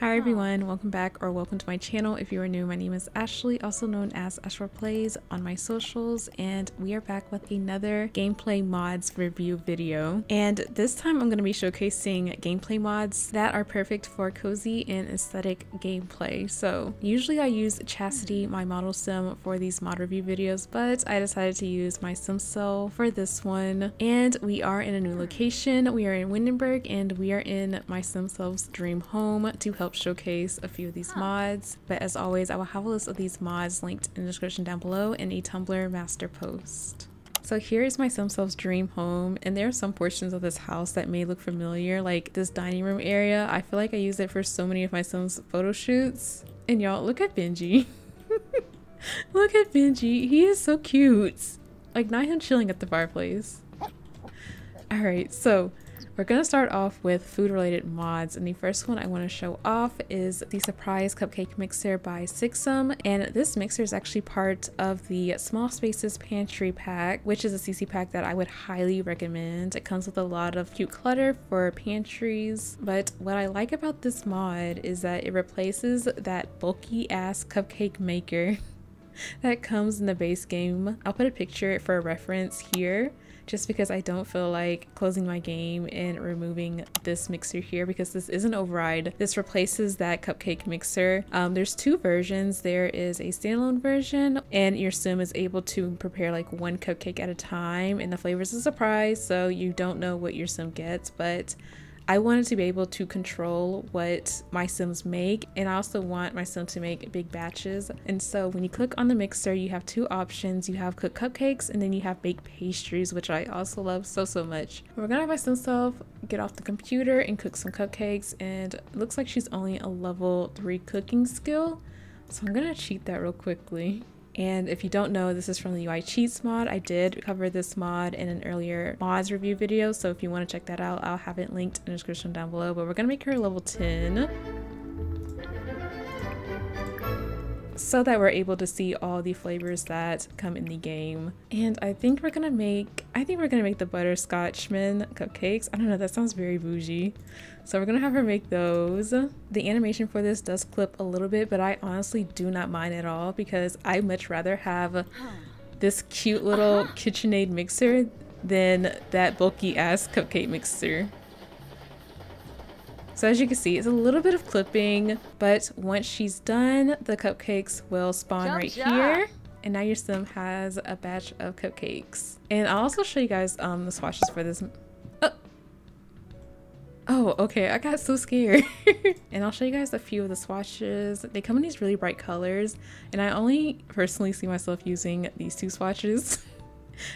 Hi everyone, welcome back or welcome to my channel. If you are new, my name is Ashley, also known as Aashwarr Plays on my socials, and we are back with another gameplay mods review video. And this time I'm going to be showcasing gameplay mods that are perfect for cozy and aesthetic gameplay. So usually I use Chastity, my model sim, for these mod review videos, but I decided to use my sim self for this one. And we are in a new location. We are in Windenburg and we are in my sim self's dream home to help help showcase a few of these mods. But as always, I will have a list of these mods linked in the description down below in a Tumblr master post. So here is my SimSelf's dream home, and there are some portions of this house that may look familiar, like this dining room area. I feel like I use it for so many of my Sims photo shoots. And y'all, look at Benji. look at Benji. He is so cute. Like, not him chilling at the fireplace. Alright, so we're going to start off with food related mods and the first one I want to show off is the Surprise Cupcake Mixer by Sixam and this mixer is actually part of the Small Spaces Pantry pack which is a CC pack that I would highly recommend. It comes with a lot of cute clutter for pantries but what I like about this mod is that it replaces that bulky ass cupcake maker that comes in the base game. I'll put a picture for a reference here just because I don't feel like closing my game and removing this mixer here because this is an override. This replaces that cupcake mixer. Um, there's two versions. There is a standalone version and your sim is able to prepare like one cupcake at a time and the flavor is a surprise so you don't know what your sim gets but I wanted to be able to control what my sims make and I also want my sim to make big batches and so when you click on the mixer you have two options you have cook cupcakes and then you have baked pastries which I also love so so much. We're gonna have my sim self get off the computer and cook some cupcakes and looks like she's only a level 3 cooking skill so I'm gonna cheat that real quickly. And if you don't know, this is from the UI Cheats mod. I did cover this mod in an earlier mods review video, so if you want to check that out, I'll have it linked in the description down below. But we're going to make her level 10. So that we're able to see all the flavors that come in the game. And I think we're gonna make, I think we're gonna make the butterscotchman cupcakes. I don't know, that sounds very bougie. So we're gonna have her make those. The animation for this does clip a little bit, but I honestly do not mind at all because I much rather have this cute little uh-huh. KitchenAid mixer than that bulky ass cupcake mixer. So as you can see, it's a little bit of clipping, but once she's done, the cupcakes will spawn Jump right here. And now your sim has a batch of cupcakes. And I'll also show you guys um, the swatches for this. Oh. oh, okay, I got so scared. and I'll show you guys a few of the swatches. They come in these really bright colors, and I only personally see myself using these two swatches.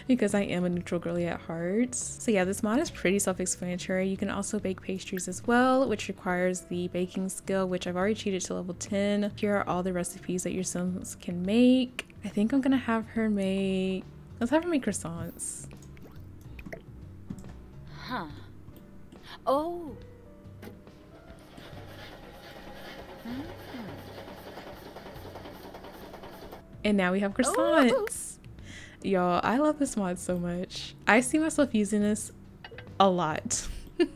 because I am a neutral girly at heart. So yeah, this mod is pretty self-explanatory. You can also bake pastries as well, which requires the baking skill, which I've already cheated to level 10. Here are all the recipes that your sims can make. I think I'm gonna have her make, let's have her make croissants. Huh. Oh. And now we have oh. croissants. Oh. Y'all, I love this mod so much. I see myself using this a lot.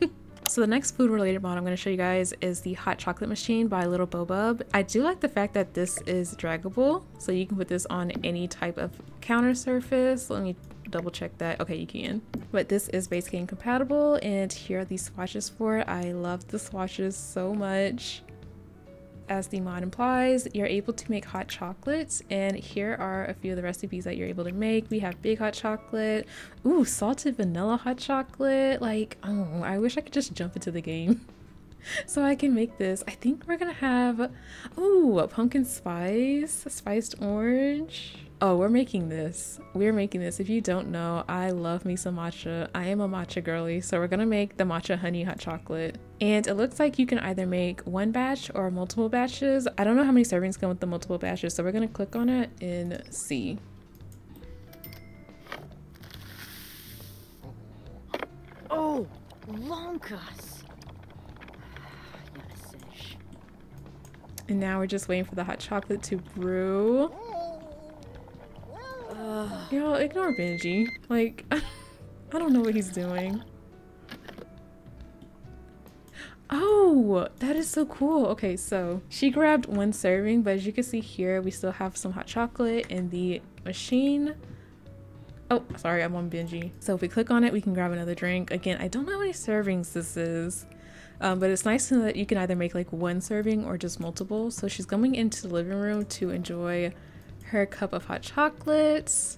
So the next food related mod I'm going to show you guys is the hot chocolate machine by Littlbowbub. I do like the fact that this is draggable, so you can put this on any type of counter surface. Let me double check that. Okay, you can. But this is base game compatible and here are the swatches for it. I love the swatches so much as the mod implies, you're able to make hot chocolates and here are a few of the recipes that you're able to make. We have big hot chocolate, ooh, salted vanilla hot chocolate. Like, oh, I wish I could just jump into the game so I can make this. I think we're gonna have, ooh, pumpkin spice, spiced orange. Oh, we're making this. We're making this. If you don't know, I love me some matcha. I am a matcha girly, so we're gonna make the matcha honey hot chocolate. And it looks like you can either make one batch or multiple batches. I don't know how many servings come with the multiple batches, so we're gonna click on it and see. Oh, Lonkas. And now we're just waiting for the hot chocolate to brew. Oh. Yo, ignore Benji. Like, I don't know what he's doing. Oh, Oh, that is so cool. Okay, so she grabbed one serving, but as you can see here, we still have some hot chocolate in the machine. Oh, sorry, I'm on Benji. So if we click on it, we can grab another drink. Again, I don't know how many servings this is, um, but it's nice to know that you can either make like one serving or just multiple. So she's going into the living room to enjoy her cup of hot chocolates.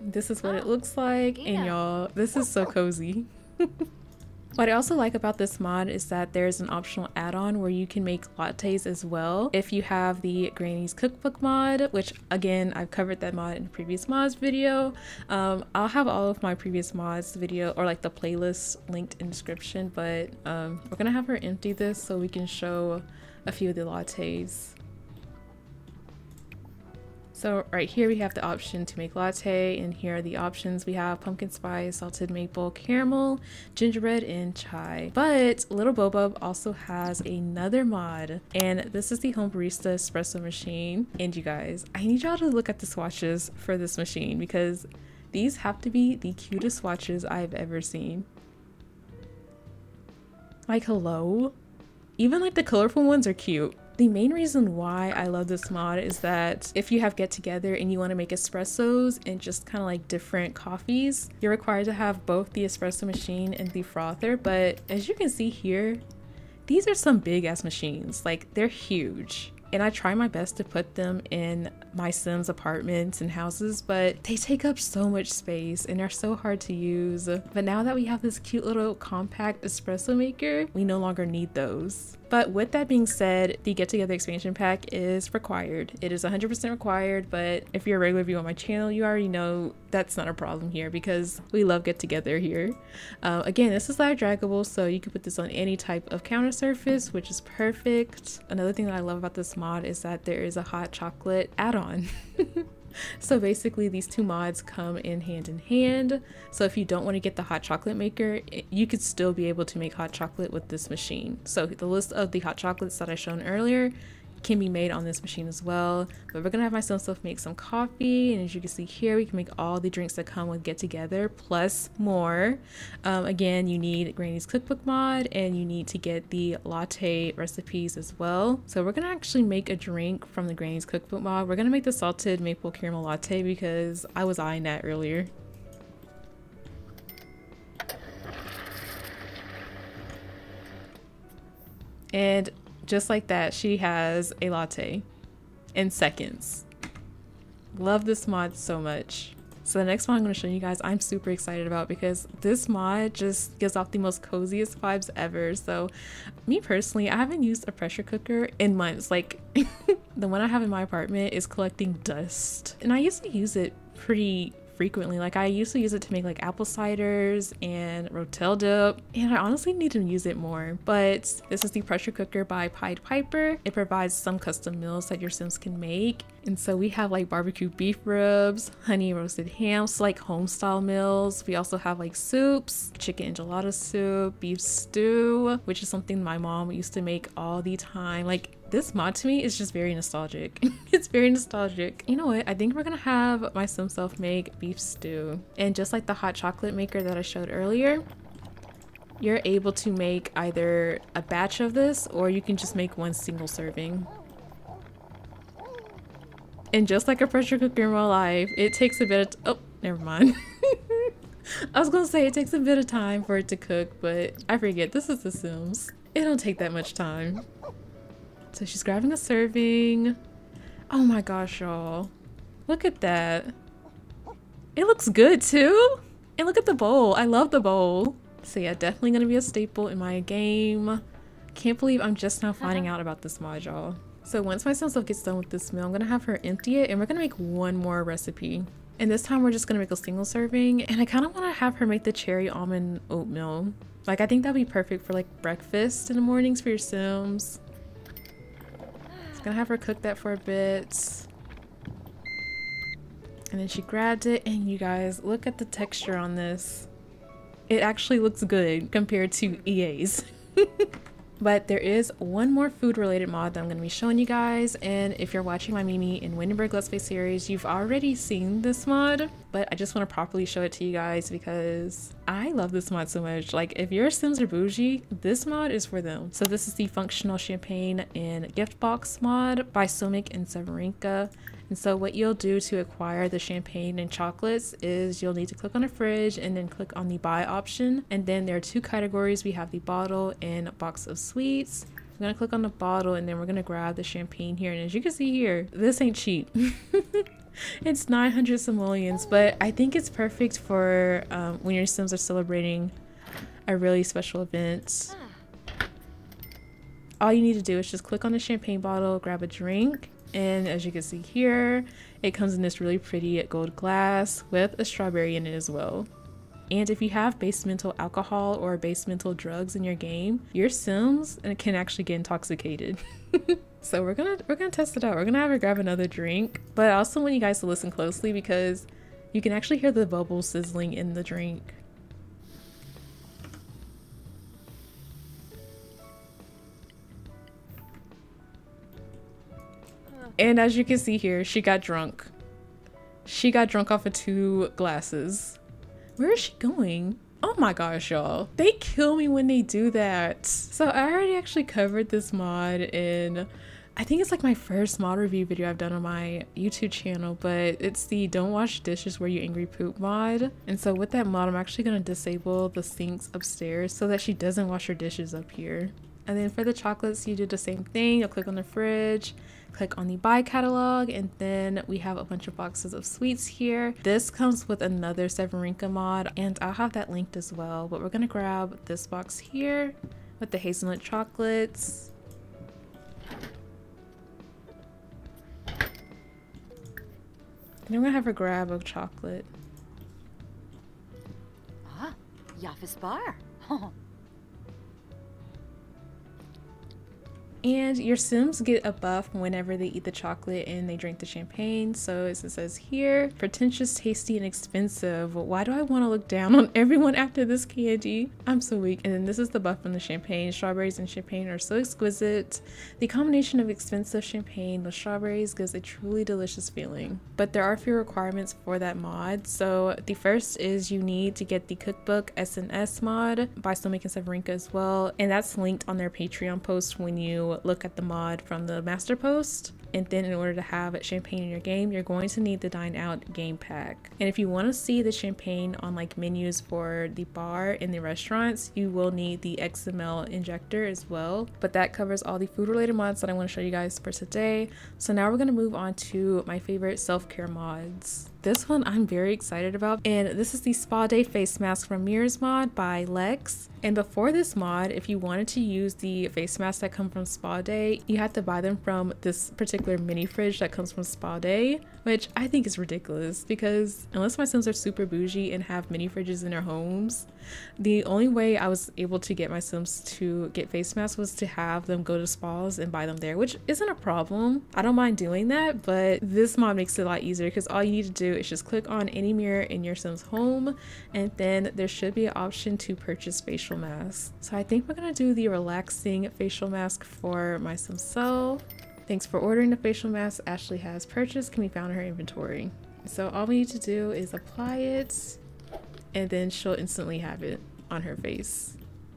This is what it oh, looks like, and y'all, this is so cozy. What I also like about this mod is that there's an optional add-on where you can make lattes as well if you have the Granny's Cookbook mod, which again, I've covered that mod in a previous mods video. Um, I'll have all of my previous mods video or like the playlist linked in description, but um, we're gonna have her empty this so we can show a few of the lattes. So right here we have the option to make latte and here are the options. We have pumpkin spice, salted maple, caramel, gingerbread, and chai. But Littlbowbub also has another mod and this is the Home Barista Espresso machine. And you guys, I need y'all to look at the swatches for this machine because these have to be the cutest swatches I've ever seen. Like hello? Even like the colorful ones are cute. The main reason why I love this mod is that if you have get together and you want to make espressos and just kind of like different coffees, you're required to have both the espresso machine and the frother. But as you can see here, these are some big ass machines. Like they're huge and I try my best to put them in my Sims apartments and houses, but they take up so much space and are so hard to use. But now that we have this cute little compact espresso maker, we no longer need those. But with that being said, the Get Together expansion pack is required. It is 100% required, but if you're a regular viewer on my channel, you already know that's not a problem here because we love Get Together here. Uh, again, this is live draggable, so you can put this on any type of counter surface, which is perfect. Another thing that I love about this mod is that there is a hot chocolate add-on. so basically these two mods come in hand in hand. So if you don't want to get the hot chocolate maker, you could still be able to make hot chocolate with this machine. So the list of the hot chocolates that I shown earlier can be made on this machine as well. But we're gonna have myself make some coffee, and as you can see here, we can make all the drinks that come with Get Together plus more. Um, again, you need Granny's Cookbook mod, and you need to get the latte recipes as well. So we're gonna actually make a drink from the Granny's Cookbook mod. We're gonna make the salted maple caramel latte because I was eyeing that earlier. And just like that, she has a latte in seconds. Love this mod so much. So the next one I'm going to show you guys I'm super excited about because this mod just gives off the most coziest vibes ever. So me personally, I haven't used a pressure cooker in months. Like the one I have in my apartment is collecting dust and I used to use it pretty frequently. Like I used to use it to make like apple ciders and rotel dip, and I honestly need to use it more. But this is the pressure cooker by Pied Piper. It provides some custom meals that your Sims can make. And so we have like barbecue beef ribs, honey roasted hams, like home style meals. We also have like soups, chicken enchilada soup, beef stew, which is something my mom used to make all the time. Like this mod to me is just very nostalgic. it's very nostalgic. You know what? I think we're gonna have my sim self make beef stew. And just like the hot chocolate maker that I showed earlier, you're able to make either a batch of this or you can just make one single serving. And just like a pressure cooker in real life, it takes a bit of- oh, never mind. I was gonna say it takes a bit of time for it to cook, but I forget, this is The Sims. It don't take that much time. So she's grabbing a serving. Oh my gosh, y'all. Look at that. It looks good too. And look at the bowl. I love the bowl. So yeah, definitely gonna be a staple in my game. Can't believe I'm just now finding uh-huh. out about this mod, y'all. So once my self gets done with this meal, I'm gonna have her empty it and we're gonna make one more recipe. And this time we're just gonna make a single serving. And I kind of want to have her make the cherry almond oatmeal. Like I think that'd be perfect for like breakfast in the mornings for your Sims. Gonna have her cook that for a bit. And then she grabbed it and you guys, look at the texture on this. It actually looks good compared to EA's. but there is one more food related mod that I'm going to be showing you guys and if you're watching my Mimi and Windenburg Let's Play series you've already seen this mod but I just want to properly show it to you guys because I love this mod so much. Like if your Sims are bougie, this mod is for them. So this is the functional champagne and gift box mod by Somik and Severinka. And so what you'll do to acquire the champagne and chocolates is you'll need to click on the fridge and then click on the buy option. And then there are two categories. We have the bottle and box of sweets. I'm gonna click on the bottle and then we're gonna grab the champagne here. And as you can see here, this ain't cheap. it's 900 simoleons, but I think it's perfect for um, when your Sims are celebrating a really special event. All you need to do is just click on the champagne bottle, grab a drink, and as you can see here, it comes in this really pretty gold glass with a strawberry in it as well. And if you have Basemental alcohol or Basemental drugs in your game, your Sims can actually get intoxicated. so we're gonna we're gonna test it out. We're gonna have her grab another drink, but I also want you guys to listen closely because you can actually hear the bubbles sizzling in the drink. And as you can see here, she got drunk. She got drunk off of two glasses. Where is she going? Oh my gosh, y'all. They kill me when they do that. So I already actually covered this mod in, I think it's like my first mod review video I've done on my YouTube channel, but it's the don't wash dishes where you angry poop mod. And so with that mod, I'm actually gonna disable the sinks upstairs so that she doesn't wash her dishes up here. And then for the chocolates, you do the same thing. You'll click on the fridge, click on the buy catalog, and then we have a bunch of boxes of sweets here. This comes with another Severinka mod, and I'll have that linked as well. But we're gonna grab this box here with the hazelnut chocolates. And I'm gonna have her grab a chocolate. Ah, Yafis Bar. And your Sims get a buff whenever they eat the chocolate and they drink the champagne. So as it says here, pretentious, tasty, and expensive. Why do I want to look down on everyone after this candy? I'm so weak. And then this is the buff from the champagne. Strawberries and champagne are so exquisite. The combination of expensive champagne with strawberries gives a truly delicious feeling. But there are a few requirements for that mod. So the first is you need to get the cookbook SNS mod by and Severinka as well. And that's linked on their Patreon post when you look at the mod from the master post. And then in order to have champagne in your game, you're going to need the Dine Out game pack. And if you want to see the champagne on like menus for the bar in the restaurants, you will need the XML injector as well. But that covers all the food related mods that I want to show you guys for today. So now we're going to move on to my favorite self-care mods. This one I'm very excited about and this is the Spa Day face mask from Mirrors mod by Lex. And before this mod, if you wanted to use the face masks that come from Spa Day, you have to buy them from this particular mini fridge that comes from Spa Day, which I think is ridiculous because unless my Sims are super bougie and have mini fridges in their homes, the only way I was able to get my Sims to get face masks was to have them go to spas and buy them there, which isn't a problem. I don't mind doing that, but this mod makes it a lot easier because all you need to do is just click on any mirror in your Sims home and then there should be an option to purchase facial masks. So I think we're gonna do the relaxing facial mask for my Sim self. Thanks for ordering the facial mask Ashley has purchased can be found in her inventory. So all we need to do is apply it and then she'll instantly have it on her face.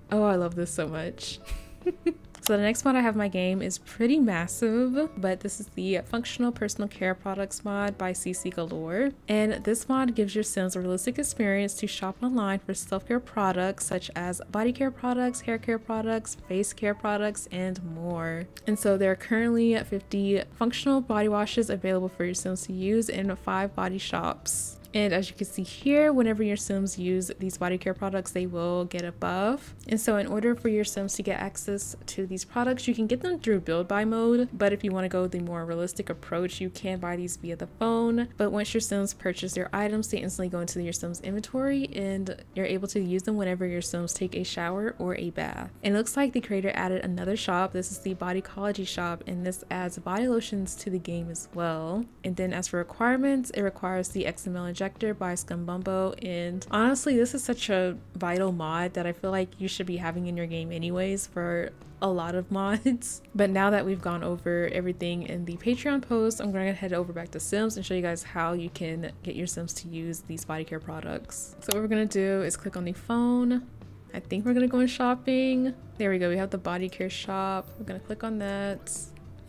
Oh, I love this so much. So the next mod I have my game is pretty massive, but this is the Functional Personal Care Products mod by CC Galore. And this mod gives your Sims a realistic experience to shop online for self-care products such as body care products, hair care products, face care products, and more. And so there are currently 50 functional body washes available for your Sims to use in five body shops. And as you can see here, whenever your Sims use these body care products, they will get a buff. And so in order for your Sims to get access to these products, you can get them through build buy mode. But if you want to go the more realistic approach, you can buy these via the phone. But once your Sims purchase their items, they instantly go into your Sims inventory and you're able to use them whenever your Sims take a shower or a bath. And it looks like the creator added another shop. This is the Bodycology shop and this adds body lotions to the game as well. And then as for requirements, it requires the XML Injector by Scumbumbo. And honestly, this is such a vital mod that I feel like you should be having in your game anyways for a lot of mods. But now that we've gone over everything in the Patreon post, I'm going to head over back to Sims and show you guys how you can get your Sims to use these body care products. So what we're going to do is click on the phone. I think we're going to go in shopping. There we go. We have the body care shop. We're going to click on that.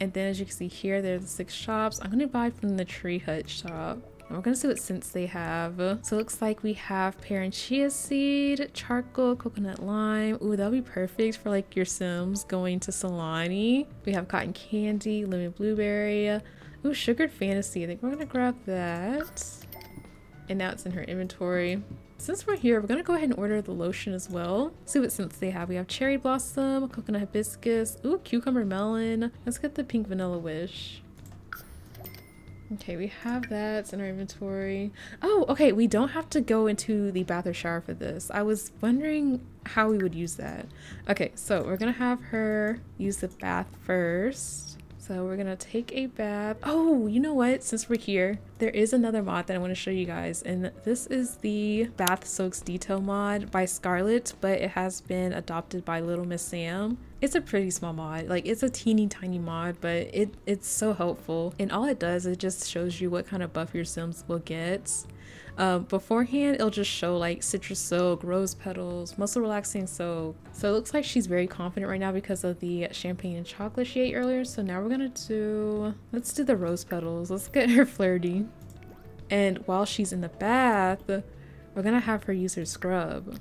And then as you can see here, there's the six shops. I'm going to buy from the Tree Hut shop. We're gonna see what scents they have. So it looks like we have pear and chia seed, charcoal, coconut lime. Ooh, that'll be perfect for like your Sims going to Sulani. We have cotton candy, lemon blueberry. Ooh, sugared fantasy. I think we're gonna grab that. And now it's in her inventory. Since we're here, we're gonna go ahead and order the lotion as well. See what scents they have. We have cherry blossom, coconut hibiscus, ooh, cucumber melon. Let's get the pink vanilla wish. Okay, we have that in our inventory. Oh, okay, we don't have to go into the bath or shower for this. I was wondering how we would use that. Okay, so we're gonna have her use the bath first. So we're gonna take a bath. Oh, you know what? Since we're here, there is another mod that I want to show you guys, and this is the Bath Soaks Detail mod by Scarlett, but it has been adopted by Little Miss Sam. It's a pretty small mod, like it's a teeny tiny mod, but it it's so helpful. And all it does, it just shows you what kind of buff your Sims will get. Um, beforehand, it'll just show like citrus soak, rose petals, muscle relaxing soak. So it looks like she's very confident right now because of the champagne and chocolate she ate earlier. So now we're gonna do, let's do the rose petals. Let's get her flirty. And while she's in the bath, we're gonna have her use her scrub.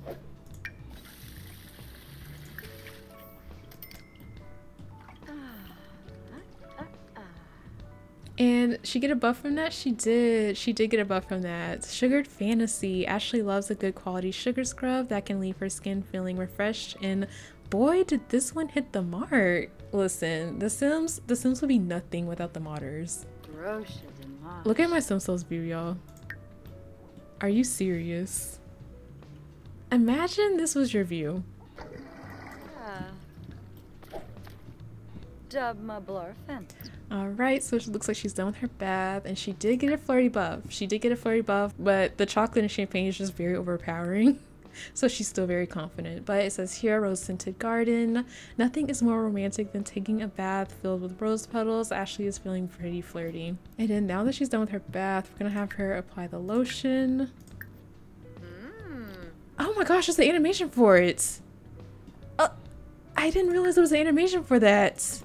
And she get a buff from that? She did. She did get a buff from that. Sugared Fantasy. Ashley loves a good quality sugar scrub that can leave her skin feeling refreshed. And boy, did this one hit the mark. Listen, The Sims, The Sims would be nothing without the modders. Look at my Sim Self's view, y'all. Are you serious? Imagine this was your view. Blurfant. Alright, so it looks like she's done with her bath and she did get a flirty buff. She did get a flirty buff, but the chocolate and champagne is just very overpowering. so she's still very confident. But it says here, rose scented garden. Nothing is more romantic than taking a bath filled with rose petals. Ashley is feeling pretty flirty. And then now that she's done with her bath, we're gonna have her apply the lotion. Mm. Oh my gosh, there's the animation for it. Uh, I didn't realize there was an animation for that.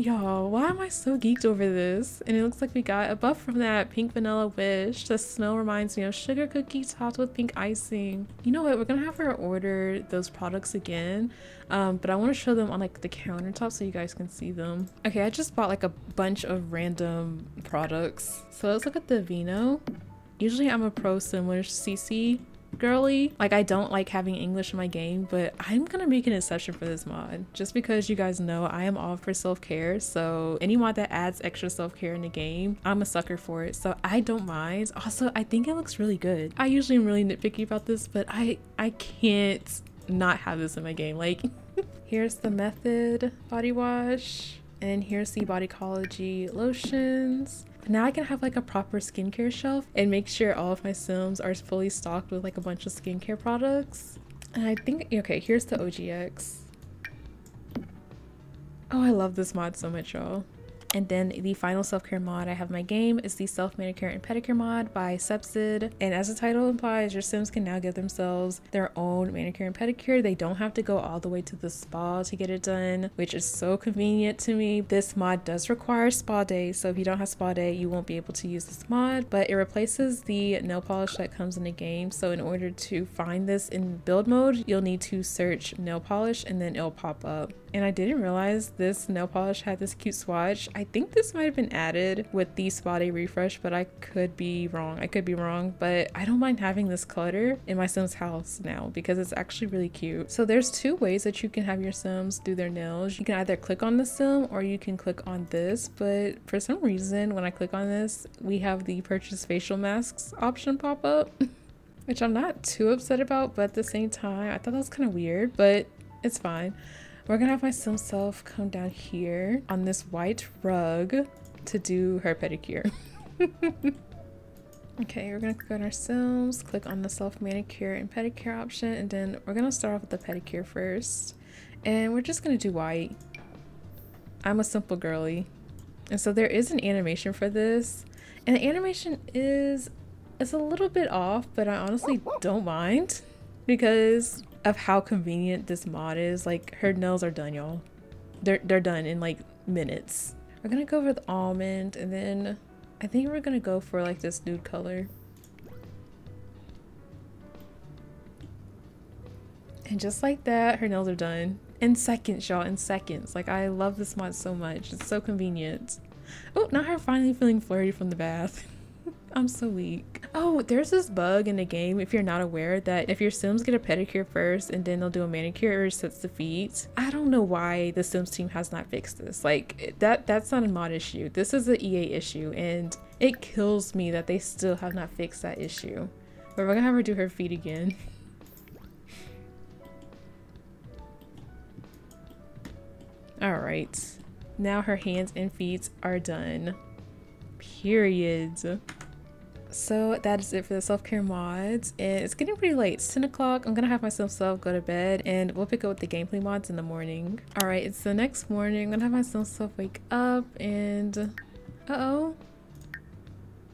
Y'all, why am I so geeked over this? And it looks like we got a buff from that pink vanilla wish. The smell reminds me of sugar cookie topped with pink icing. You know what? We're gonna have her order those products again. Um, but I want to show them on like the countertop so you guys can see them. Okay, I just bought like a bunch of random products. So let's look at the Vino. Usually I'm a pro Simlish CC girly. Like I don't like having English in my game, but I'm gonna make an exception for this mod. Just because you guys know I am all for self-care. So any mod that adds extra self-care in the game, I'm a sucker for it. So I don't mind. Also, I think it looks really good. I usually am really nitpicky about this, but I I can't not have this in my game. Like here's the method body wash. And here's the Body Bodycology lotions. Now I can have like a proper skincare shelf and make sure all of my Sims are fully stocked with like a bunch of skincare products. And I think, okay, here's the OGX. Oh, I love this mod so much, y'all. And then the final self-care mod I have my game is the self manicure and pedicure mod by Sepsid. And as the title implies, your Sims can now give themselves their own manicure and pedicure. They don't have to go all the way to the spa to get it done, which is so convenient to me. This mod does require spa day, so if you don't have spa day, you won't be able to use this mod, but it replaces the nail polish that comes in the game. So in order to find this in build mode, you'll need to search nail polish and then it'll pop up. And I didn't realize this nail polish had this cute swatch. Think this might have been added with the Spa Day refresh, but I could be wrong. I could be wrong, but I don't mind having this clutter in my Sims house now because it's actually really cute. So there's two ways that you can have your Sims do their nails. You can either click on the Sim or you can click on this, but for some reason when I click on this, we have the purchase facial masks option pop up. which I'm not too upset about, but at the same time, I thought that was kind of weird, but it's fine. We're gonna have my sim self come down here on this white rug to do her pedicure. Okay, we're gonna click on our Sims, click on the self manicure and pedicure option, and then we're gonna start off with the pedicure first. And we're just gonna do white. I'm a simple girly. And so there is an animation for this. And the animation is it's a little bit off, but I honestly don't mind because of how convenient this mod is. Like her nails are done, y'all. They're they're done in like minutes. We're gonna go with almond and then I think we're gonna go for like this nude color. And just like that, her nails are done. In seconds, y'all, in seconds. Like, I love this mod so much. It's so convenient. Oh, now her finally feeling flirty from the bath. I'm so weak. Oh, there's this bug in the game, if you're not aware, that if your Sims get a pedicure first and then they'll do a manicure, it resets the feet. I don't know why the Sims team has not fixed this. Like, that that's not a mod issue. This is an EA issue, and it kills me that they still have not fixed that issue. But we're gonna have her do her feet again. Alright. Now her hands and feet are done. Period. So that is it for the self-care mods and it's getting pretty late. It's 10 o'clock. I'm gonna have myself self go to bed and we'll pick up with the gameplay mods in the morning. Alright, it's the next morning. I'm gonna have myself self wake up and uh-oh.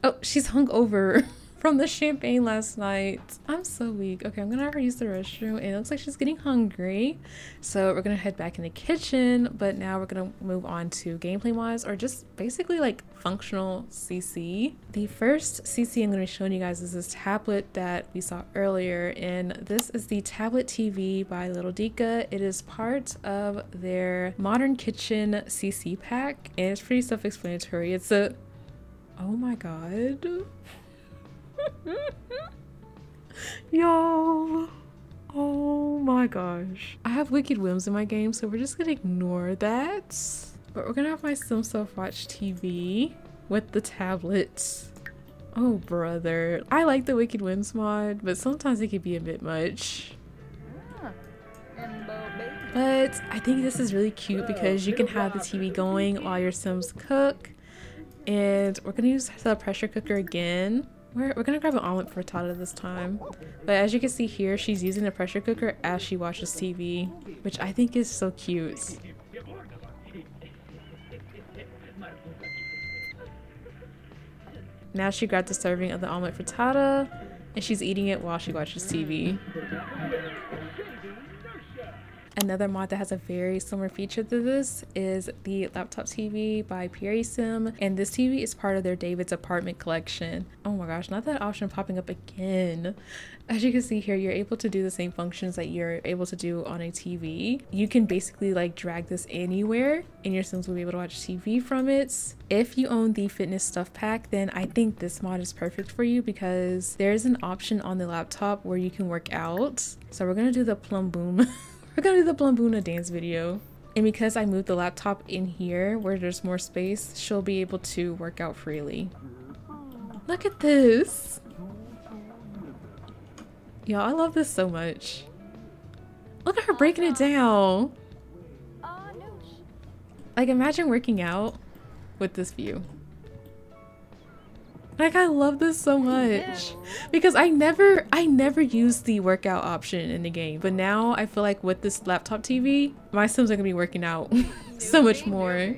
Oh, she's hung over. from the champagne last night. I'm so weak. Okay, I'm gonna have her use the restroom it looks like she's getting hungry. So we're gonna head back in the kitchen, but now we're gonna move on to gameplay wise or just basically like functional CC. The first CC I'm gonna be showing you guys is this tablet that we saw earlier and this is the Tablet TV by Little Dika. It is part of their Modern Kitchen CC pack and it's pretty self-explanatory. It's a Oh my god. Y'all. Oh my gosh. I have Wicked Whims in my game, so we're just gonna ignore that. But we're gonna have my sim self watch TV with the tablets. Oh brother. I like the Wicked Whims mod, but sometimes it can be a bit much. But I think this is really cute because you can have the TV going while your Sims cook. And we're gonna use the pressure cooker again we're, we're gonna grab an omelet frittata this time. But as you can see here, she's using the pressure cooker as she watches TV, which I think is so cute. Now she grabbed a serving of the omelet frittata, and she's eating it while she watches TV. Another mod that has a very similar feature to this is the laptop TV by Pierisim, and this TV is part of their David's apartment collection. Oh my gosh, not that option popping up again. As you can see here, you're able to do the same functions that you're able to do on a TV. You can basically like drag this anywhere and your Sims will be able to watch TV from it. If you own the fitness stuff pack, then I think this mod is perfect for you because there's an option on the laptop where you can work out. So we're gonna do the plum boom. We're gonna do the Blambuna dance video. And because I moved the laptop in here where there's more space, she'll be able to work out freely. Look at this. Y'all, I love this so much. Look at her breaking it down. Like imagine working out with this view. Like I love this so much. Because I never I never used the workout option in the game, but now I feel like with this laptop TV, my Sims are gonna be working out so much more.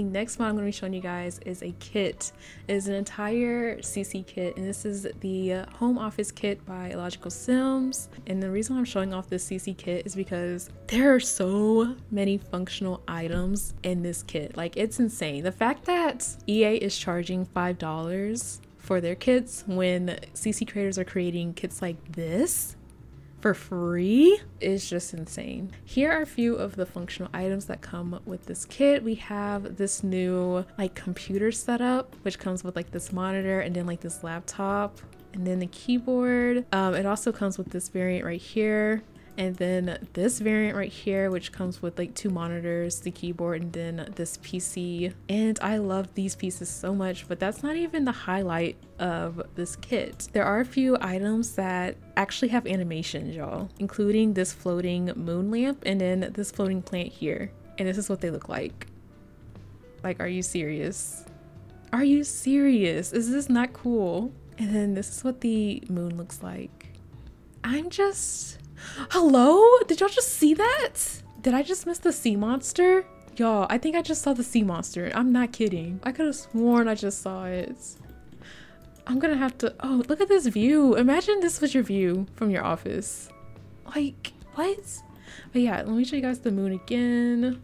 The next one I'm going to be showing you guys is a kit. It is an entire CC kit and this is the uh, home office kit by Illogical Sims. And the reason I'm showing off this CC kit is because there are so many functional items in this kit. Like it's insane. The fact that EA is charging $5 for their kits when CC creators are creating kits like this for free is just insane. Here are a few of the functional items that come with this kit. We have this new like computer setup, which comes with like this monitor and then like this laptop and then the keyboard. Um, it also comes with this variant right here and then this variant right here which comes with like two monitors the keyboard and then this pc and i love these pieces so much but that's not even the highlight of this kit. There are a few items that actually have animations y'all including this floating moon lamp and then this floating plant here. And this is what they look like. Like are you serious? Are you serious? Is this not cool? And then this is what the moon looks like. I'm just... Hello? Did y'all just see that? Did I just miss the sea monster? Y'all, I think I just saw the sea monster. I'm not kidding. I could have sworn I just saw it. I'm gonna have to... Oh, look at this view. Imagine this was your view from your office. Like, what? But yeah, let me show you guys the moon again.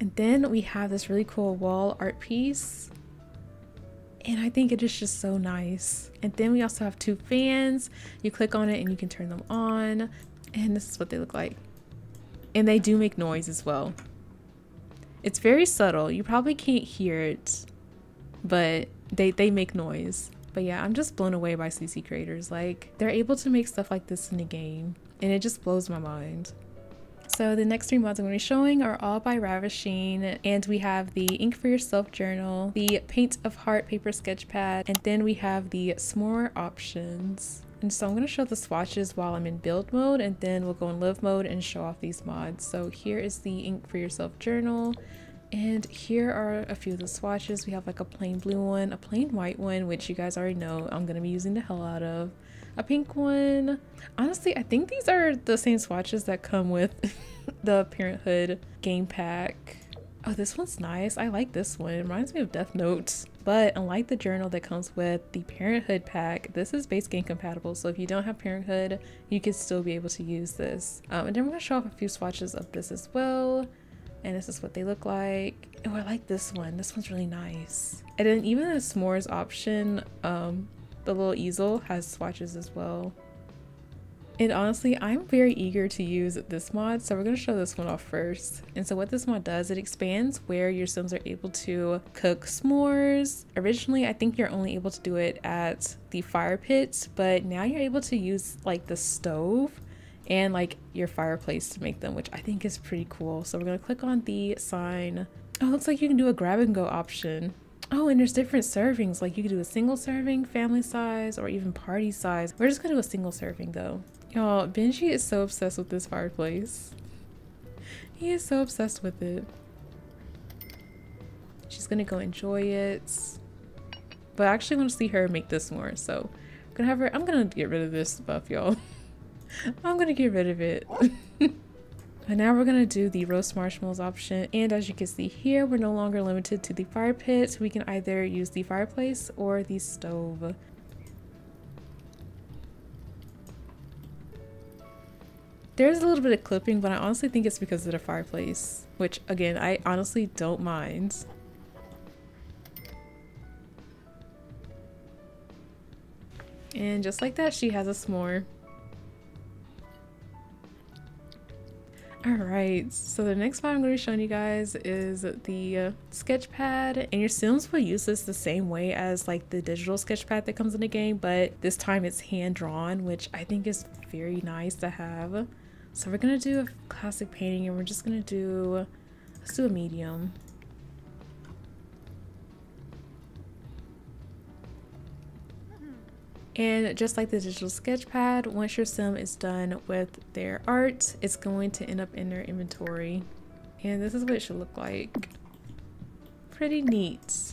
And then we have this really cool wall art piece. And I think it is just so nice. And then we also have two fans. You click on it and you can turn them on. And this is what they look like. And they do make noise as well. It's very subtle. You probably can't hear it, but they, they make noise. But yeah, I'm just blown away by CC creators. Like, they're able to make stuff like this in a game, and it just blows my mind. So the next three mods I'm going to be showing are all by Ravasheen and we have the Ink for Yourself journal, the Paint of Heart paper sketch pad, and then we have the S'more options. And so I'm going to show the swatches while I'm in build mode and then we'll go in live mode and show off these mods. So here is the Ink for Yourself journal. And here are a few of the swatches. We have like a plain blue one, a plain white one, which you guys already know I'm going to be using the hell out of a pink one. Honestly, I think these are the same swatches that come with the Parenthood game pack. Oh, this one's nice. I like this one. It reminds me of Death Note. But unlike the journal that comes with the Parenthood pack, this is base game compatible. So if you don't have Parenthood, you could still be able to use this. Um, and then we're going to show off a few swatches of this as well. And this is what they look like. Oh, I like this one. This one's really nice. And then even the s'mores option, um, the little easel has swatches as well. And honestly, I'm very eager to use this mod, so we're going to show this one off first. And so what this mod does, it expands where your sims are able to cook s'mores. Originally, I think you're only able to do it at the fire pit, but now you're able to use like the stove and like your fireplace to make them, which I think is pretty cool. So we're going to click on the sign. Oh, it looks like you can do a grab and go option. Oh, and there's different servings. Like you could do a single serving, family size, or even party size. We're just gonna do a single serving though. Y'all, Benji is so obsessed with this fireplace. He is so obsessed with it. She's gonna go enjoy it. But I actually want to see her make this more, so I'm gonna have her. I'm gonna get rid of this buff, y'all. I'm gonna get rid of it. But now we're gonna do the roast marshmallows option. And as you can see here, we're no longer limited to the fire pit. we can either use the fireplace or the stove. There's a little bit of clipping, but I honestly think it's because of the fireplace, which again, I honestly don't mind. And just like that, she has a s'more. Alright, so the next one I'm going to be showing you guys is the uh, sketch pad and your sims will use this the same way as like the digital sketch pad that comes in the game but this time it's hand drawn which I think is very nice to have. So we're going to do a classic painting and we're just going to do, let's do a medium. And just like the digital sketch pad, once your sim is done with their art, it's going to end up in their inventory. And this is what it should look like. Pretty neat.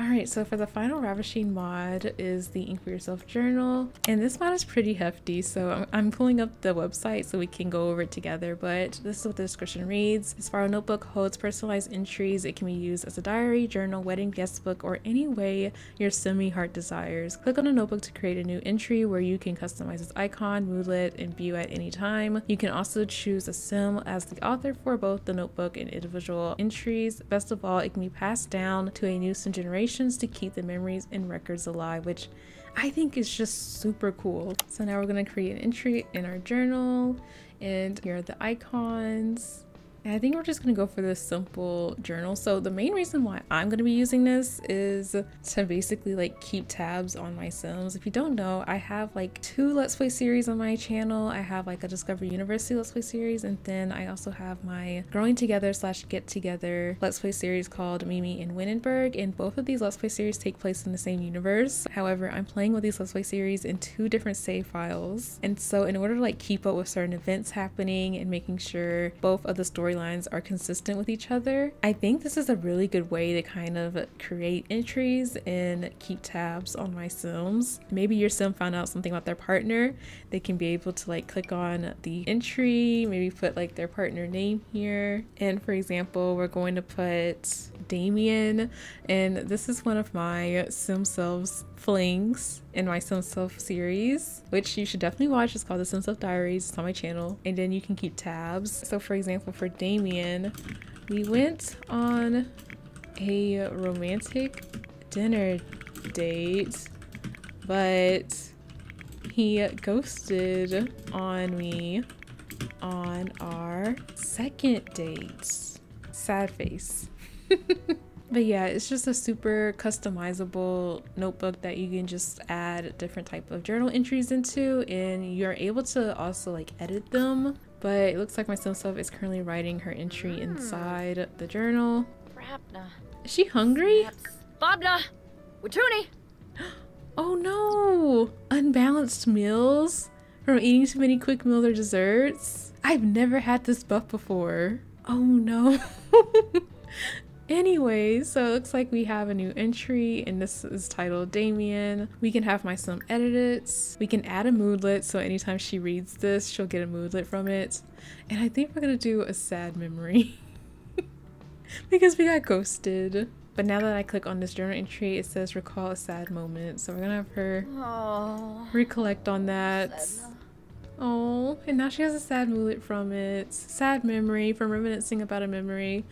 Alright, so for the final Ravasheen mod is the Ink for Yourself journal. And this mod is pretty hefty, so I'm, I'm, pulling up the website so we can go over it together. But this is what the description reads. This spiral notebook holds personalized entries. It can be used as a diary, journal, wedding guest book, or any way your semi heart desires. Click on a notebook to create a new entry where you can customize its icon, moodlet, and view at any time. You can also choose a sim as the author for both the notebook and individual entries. Best of all, it can be passed down to a new sim generation to keep the memories and records alive, which I think is just super cool. So now we're gonna create an entry in our journal and here are the icons. And I think we're just gonna go for this simple journal. So the main reason why I'm gonna be using this is to basically like keep tabs on my Sims. If you don't know, I have like two Let's Play series on my channel. I have like a Discover University Let's Play series, and then I also have my Growing Together slash Get Together Let's Play series called Mimi in Windenburg. And both of these Let's Play series take place in the same universe. However, I'm playing with these Let's Play series in two different save files. And so in order to like keep up with certain events happening and making sure both of the story storylines are consistent with each other. I think this is a really good way to kind of create entries and keep tabs on my Sims. Maybe your Sim found out something about their partner. They can be able to like click on the entry, maybe put like their partner name here. And for example, we're going to put Damien, and this is one of my Sim Selves flings in my Sim Self series, which you should definitely watch. It's called the Sim Self Diaries. It's on my channel. And then you can keep tabs. So for example, for Damien, we went on a romantic dinner date, but he ghosted on me on our second date. Sad face. but yeah, it's just a super customizable notebook that you can just add different type of journal entries into and you're able to also like edit them. But it looks like my sim self is currently writing her entry Hmm. inside the journal. Is she hungry? Bobna. Watuni. Oh no! Unbalanced meals from eating too many quick meals or desserts. I've never had this buff before. Oh no. anyway, so it looks like we have a new entry and this is titled Damien. We can have my sim edit it. We can add a moodlet so anytime she reads this, she'll get a moodlet from it. And I think we're gonna do a sad memory. because we got ghosted. But now that I click on this journal entry, it says recall a sad moment. So we're gonna have her Oh. recollect on that. Oh, and now she has a sad moodlet from it. Sad memory from reminiscing about a memory.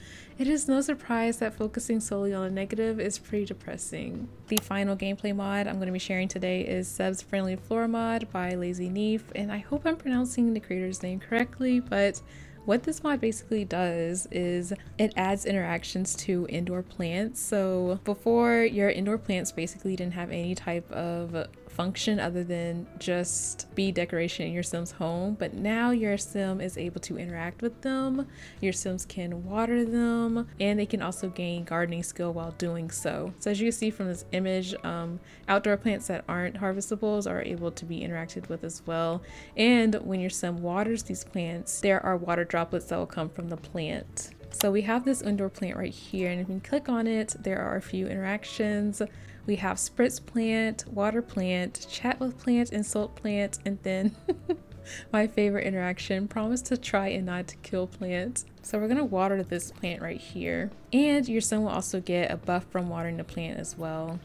It is no surprise that focusing solely on the negative is pretty depressing. The final gameplay mod I'm going to be sharing today is Seb's Friendly Flora mod by Lazy Neef, and I hope I'm pronouncing the creator's name correctly, but what this mod basically does is it adds interactions to indoor plants. So before your indoor plants basically didn't have any type of function other than just be decoration in your Sim's home, but now your Sim is able to interact with them. Your Sims can water them, and they can also gain gardening skill while doing so. So as you see from this image, um, outdoor plants that aren't harvestables are able to be interacted with as well. And when your Sim waters these plants, there are water droplets that will come from the plant. So we have this indoor plant right here, and if you click on it, there are a few interactions. We have spritz plant, water plant, chat with plant, insult plant, and then my favorite interaction, promise to try and not to kill plant. So we're gonna water this plant right here. And your son will also get a buff from watering the plant as well.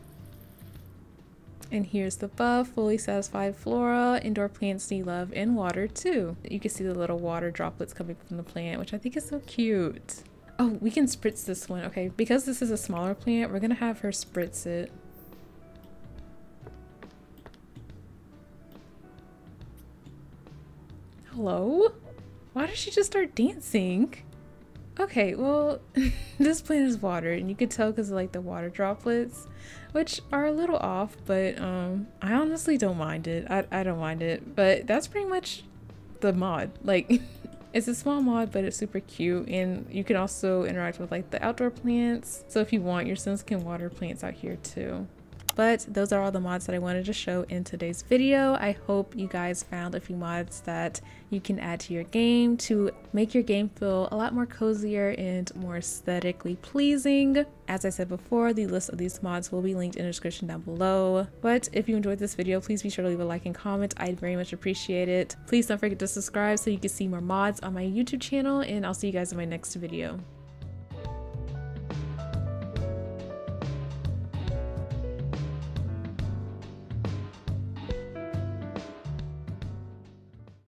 And here's the buff, fully satisfied flora. Indoor plants need love and water too. You can see the little water droplets coming from the plant, which I think is so cute. Oh, we can spritz this one. Okay, because this is a smaller plant, we're gonna have her spritz it. Hello? Why did she just start dancing? Okay, well, this plant is watered, and you could tell because like the water droplets, which are a little off, but um, I honestly don't mind it. I, I don't mind it, but that's pretty much the mod. Like, it's a small mod, but it's super cute, and you can also interact with like the outdoor plants. So if you want, your Sims can water plants out here too. But those are all the mods that I wanted to show in today's video. I hope you guys found a few mods that you can add to your game to make your game feel a lot more cozier and more aesthetically pleasing. As I said before, the list of these mods will be linked in the description down below. But if you enjoyed this video, please be sure to leave a like and comment. I'd very much appreciate it. Please don't forget to subscribe so you can see more mods on my YouTube channel, and I'll see you guys in my next video.